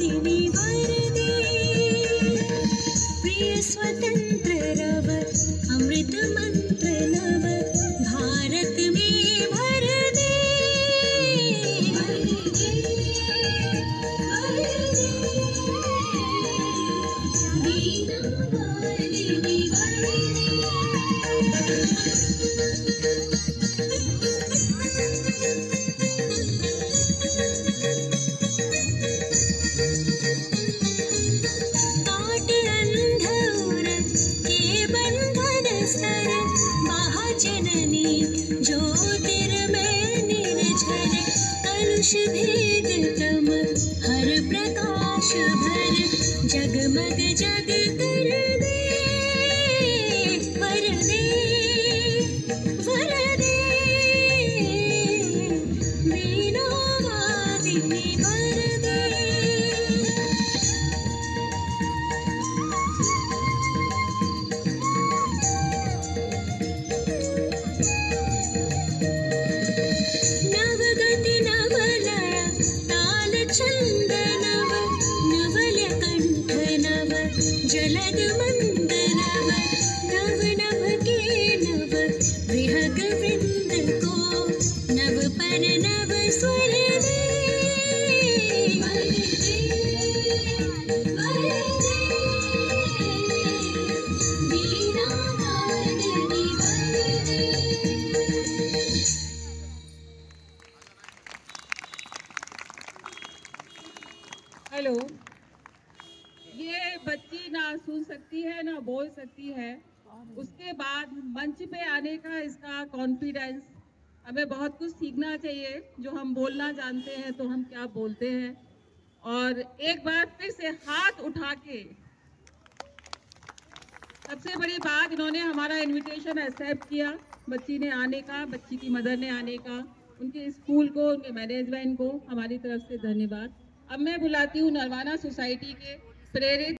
वादिनी वरदे। प्रिय स्वतंत्र अमृत मंत्र भारत में भर भेद तम हर प्रकाश भर जगमग जग चन्दनव नवलकण्ठनव जलदमन्दनव नव हेलो। ये बच्ची ना सुन सकती है, ना बोल सकती है। उसके बाद मंच पे आने का इसका कॉन्फिडेंस हमें बहुत कुछ सीखना चाहिए, जो हम बोलना जानते हैं तो हम क्या बोलते हैं। और एक बार फिर से हाथ उठा के, सबसे बड़ी बात इन्होंने हमारा इनविटेशन एक्सेप्ट किया, बच्ची ने आने का, बच्ची की मदर ने आने का। उनके स्कूल को, उनके मैनेजमेंट को, हमारी तरफ़ से धन्यवाद। अब मैं बुलाती हूँ नरवाना सोसाइटी के प्रेरित